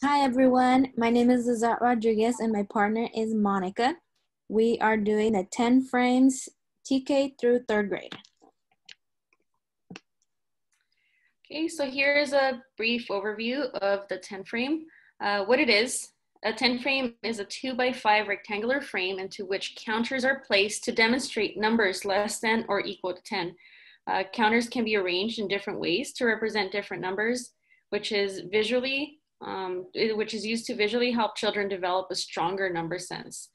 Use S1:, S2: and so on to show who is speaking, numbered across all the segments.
S1: Hi everyone, my name is Lizzette Rodriguez and my partner is Monica. We are doing the 10 frames TK through third grade.
S2: Okay, so here's a brief overview of the 10 frame. Uh, what it is, a 10 frame is a two by five rectangular frame into which counters are placed to demonstrate numbers less than or equal to 10. Uh, counters can be arranged in different ways to represent different numbers, which is visually um, which is used to visually help children develop a stronger number sense.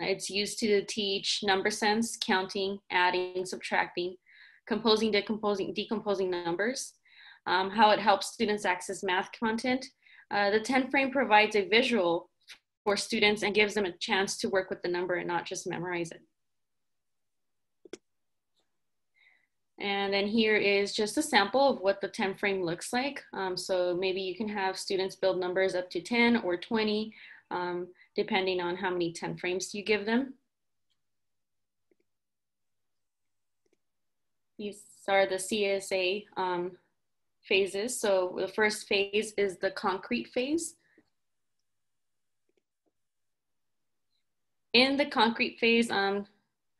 S2: It's used to teach number sense, counting, adding, subtracting, composing, decomposing, decomposing numbers, um, how it helps students access math content. Uh, the 10 frame provides a visual for students and gives them a chance to work with the number and not just memorize it. And then here is just a sample of what the 10 frame looks like. Um, so maybe you can have students build numbers up to 10 or 20, um, depending on how many 10 frames you give them. These are the CSA um, phases. So the first phase is the concrete phase. In the concrete phase, um,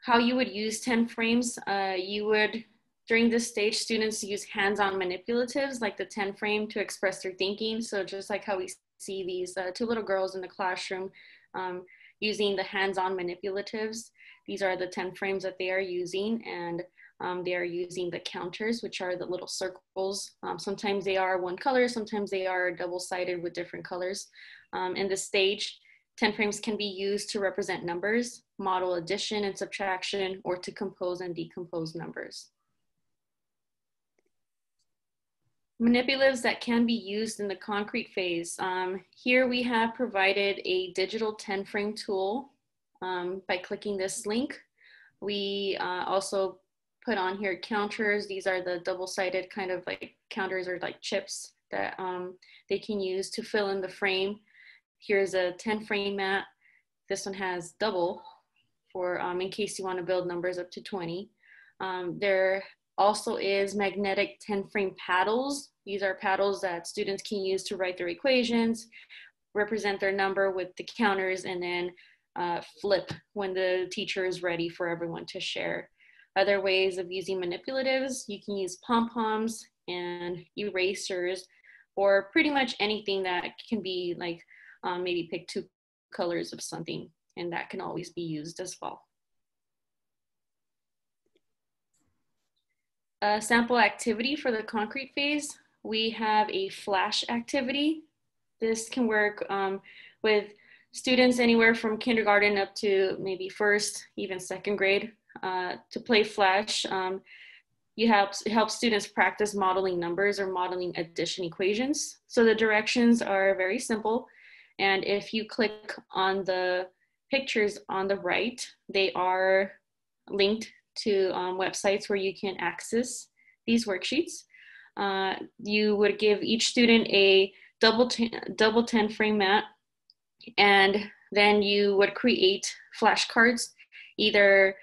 S2: how you would use 10 frames, uh, you would during this stage, students use hands-on manipulatives like the 10 frame to express their thinking. So just like how we see these uh, two little girls in the classroom um, using the hands-on manipulatives, these are the 10 frames that they are using and um, they are using the counters, which are the little circles. Um, sometimes they are one color, sometimes they are double-sided with different colors. Um, in this stage, 10 frames can be used to represent numbers, model addition and subtraction, or to compose and decompose numbers. Manipulatives that can be used in the concrete phase. Um, here we have provided a digital 10 frame tool um, by clicking this link. We uh, also put on here counters. These are the double-sided kind of like counters or like chips that um, they can use to fill in the frame. Here's a 10 frame mat. This one has double for um, in case you want to build numbers up to 20. Um, there also is magnetic 10 frame paddles. These are paddles that students can use to write their equations, represent their number with the counters, and then uh, flip when the teacher is ready for everyone to share. Other ways of using manipulatives, you can use pom-poms and erasers, or pretty much anything that can be like um, maybe pick two colors of something, and that can always be used as well. A sample activity for the concrete phase, we have a flash activity. This can work um, with students anywhere from kindergarten up to maybe first, even second grade uh, to play flash. Um, you help, help students practice modeling numbers or modeling addition equations. So the directions are very simple. And if you click on the pictures on the right, they are linked to um, websites where you can access these worksheets. Uh, you would give each student a double, double 10 frame mat and then you would create flashcards, either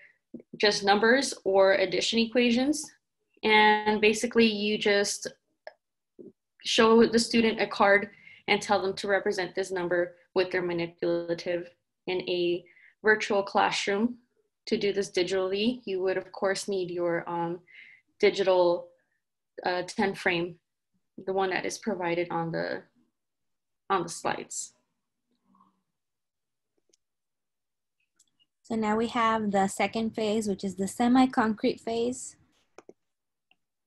S2: just numbers or addition equations. And basically you just show the student a card and tell them to represent this number with their manipulative in a virtual classroom to do this digitally, you would of course need your um, digital uh, 10 frame, the one that is provided on the, on the slides.
S1: So now we have the second phase, which is the semi-concrete phase.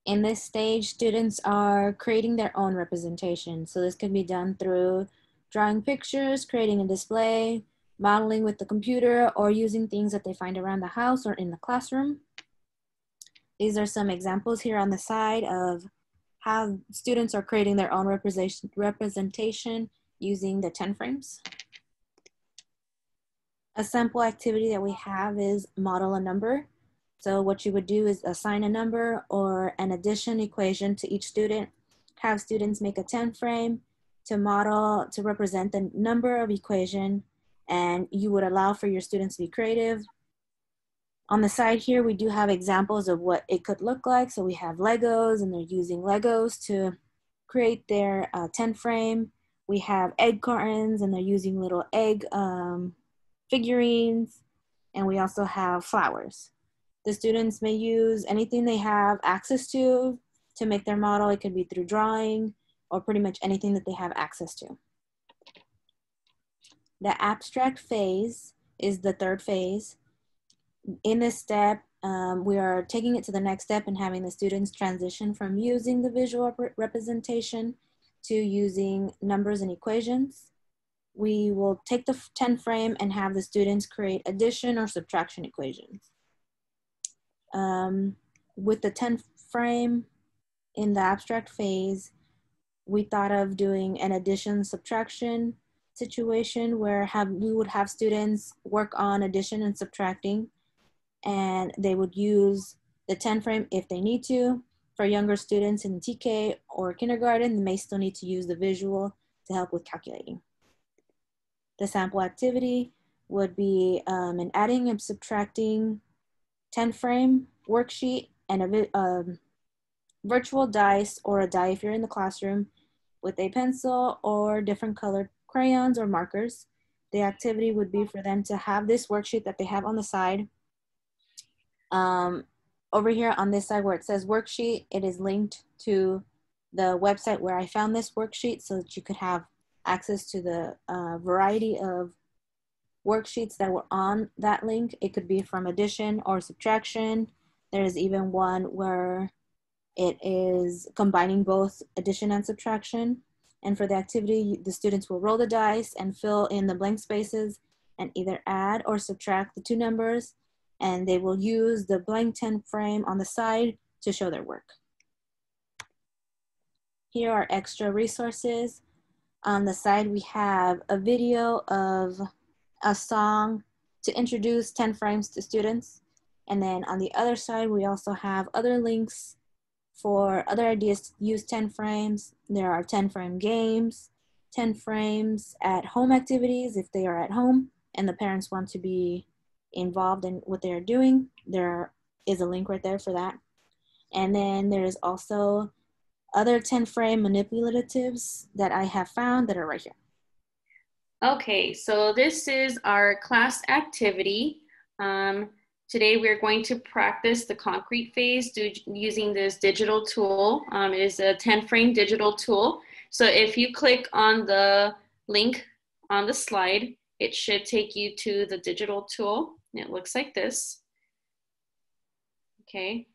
S1: In this stage, students are creating their own representation. So this can be done through drawing pictures, creating a display, modeling with the computer, or using things that they find around the house or in the classroom. These are some examples here on the side of how students are creating their own representation, representation using the 10 frames. A sample activity that we have is model a number. So what you would do is assign a number or an addition equation to each student, have students make a 10 frame to model, to represent the number of equation and you would allow for your students to be creative. On the side here, we do have examples of what it could look like. So we have Legos and they're using Legos to create their uh, 10 frame we have egg cartons and they're using little egg um, figurines. And we also have flowers. The students may use anything they have access to to make their model. It could be through drawing or pretty much anything that they have access to. The abstract phase is the third phase. In this step, um, we are taking it to the next step and having the students transition from using the visual rep representation to using numbers and equations. We will take the 10 frame and have the students create addition or subtraction equations. Um, with the 10 frame in the abstract phase, we thought of doing an addition subtraction situation where have we would have students work on addition and subtracting and they would use the 10 frame if they need to. For younger students in TK or kindergarten, they may still need to use the visual to help with calculating. The sample activity would be um, an adding and subtracting 10 frame worksheet and a um, virtual dice or a die if you're in the classroom with a pencil or different colored crayons or markers. The activity would be for them to have this worksheet that they have on the side. Um, over here on this side where it says worksheet, it is linked to the website where I found this worksheet so that you could have access to the uh, variety of worksheets that were on that link. It could be from addition or subtraction. There's even one where it is combining both addition and subtraction. And for the activity, the students will roll the dice and fill in the blank spaces and either add or subtract the two numbers. And they will use the blank 10 frame on the side to show their work. Here are extra resources. On the side, we have a video of a song to introduce 10 frames to students. And then on the other side, we also have other links for other ideas use 10 frames. There are 10 frame games, 10 frames at home activities if they are at home and the parents want to be involved in what they're doing. There is a link right there for that. And then there's also other 10 frame manipulatives that I have found that are right here.
S2: Okay, so this is our class activity. Um, Today we're going to practice the concrete phase using this digital tool. Um, it is a 10 frame digital tool. So if you click on the link on the slide, it should take you to the digital tool. It looks like this. Okay.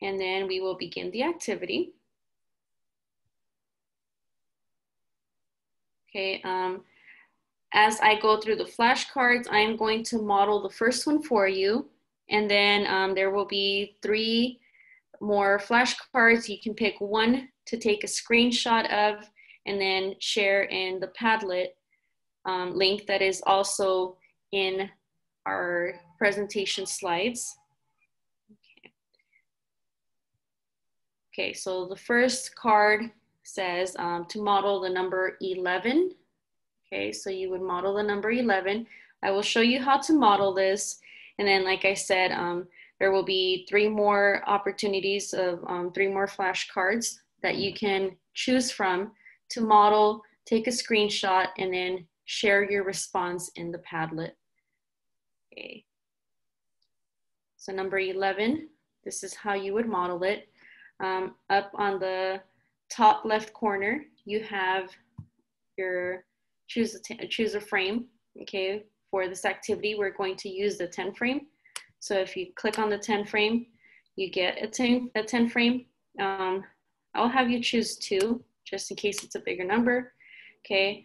S2: And then we will begin the activity. Okay, um, as I go through the flashcards, I am going to model the first one for you. And then um, there will be three more flashcards. You can pick one to take a screenshot of and then share in the Padlet um, link that is also in our presentation slides. Okay. okay, so the first card says um, to model the number 11 Okay, so you would model the number 11. I will show you how to model this. And then, like I said, um, there will be three more opportunities of um, three more flashcards that you can choose from to model, take a screenshot, and then share your response in the Padlet. Okay. So number 11, this is how you would model it. Um, up on the top left corner, you have your choose a, choose a frame, okay? For this activity, we're going to use the 10 frame. So if you click on the 10 frame, you get a 10, a 10 frame. Um, I'll have you choose two, just in case it's a bigger number, okay?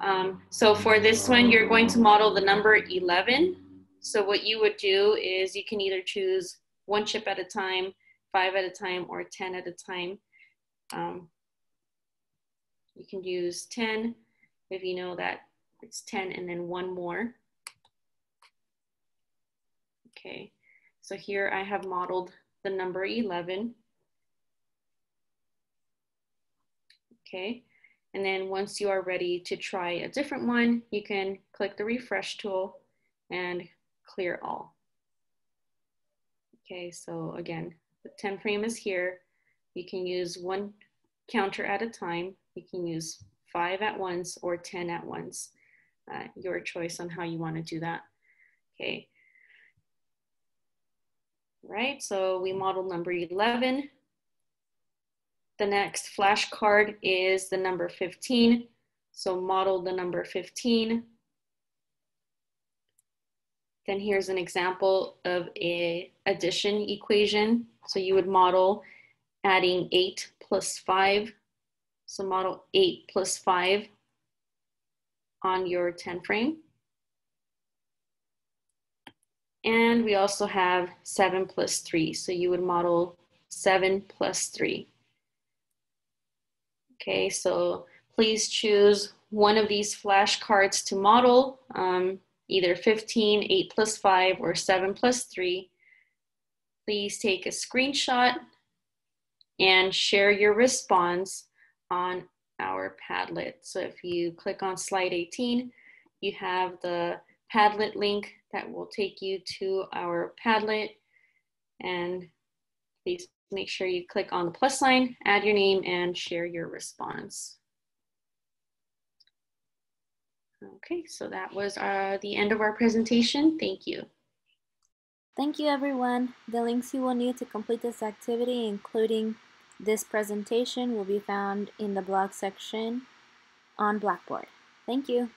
S2: Um, so for this one, you're going to model the number 11. So what you would do is you can either choose one chip at a time, five at a time, or 10 at a time. Um, you can use 10, if you know that it's 10 and then one more. Okay, so here I have modeled the number 11. Okay, and then once you are ready to try a different one, you can click the refresh tool and clear all. Okay, so again, the 10 frame is here. You can use one counter at a time You can use five at once or 10 at once. Uh, your choice on how you want to do that. Okay. Right, so we modeled number 11. The next flashcard is the number 15. So model the number 15. Then here's an example of a addition equation. So you would model adding 8 plus 5. So model 8 plus 5 on your 10 frame. And we also have 7 plus 3. So you would model 7 plus 3. Okay, so please choose one of these flashcards to model. Um, either 15, 8 plus 5, or 7 plus 3. Please take a screenshot and share your response on our Padlet. So if you click on slide 18, you have the Padlet link that will take you to our Padlet. And please make sure you click on the plus sign, add your name, and share your response. Okay, so that was uh, the end of our presentation. Thank you.
S1: Thank you, everyone. The links you will need to complete this activity, including this presentation, will be found in the blog section on Blackboard. Thank you.